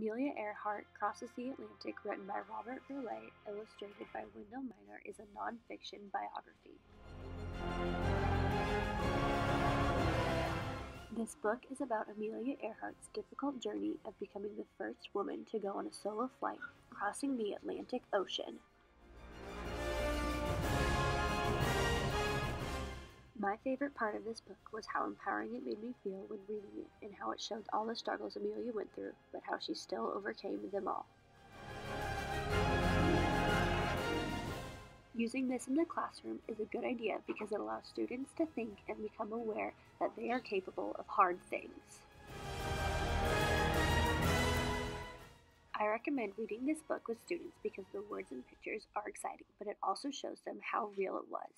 Amelia Earhart Crosses the Atlantic, written by Robert Burleigh, illustrated by Wendell Minor, is a nonfiction biography. This book is about Amelia Earhart's difficult journey of becoming the first woman to go on a solo flight crossing the Atlantic Ocean. My favorite part of this book was how empowering it made me feel when reading it, how it showed all the struggles Amelia went through, but how she still overcame them all. Using this in the classroom is a good idea because it allows students to think and become aware that they are capable of hard things. I recommend reading this book with students because the words and pictures are exciting, but it also shows them how real it was.